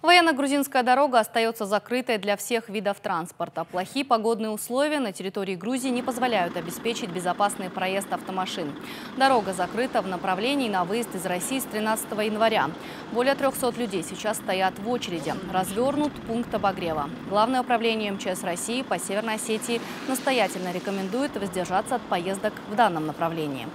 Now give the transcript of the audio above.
Военно-грузинская дорога остается закрытой для всех видов транспорта. Плохие погодные условия на территории Грузии не позволяют обеспечить безопасный проезд автомашин. Дорога закрыта в направлении на выезд из России с 13 января. Более 300 людей сейчас стоят в очереди. Развернут пункт обогрева. Главное управление МЧС России по Северной Осетии настоятельно рекомендует воздержаться от поездок в данном направлении.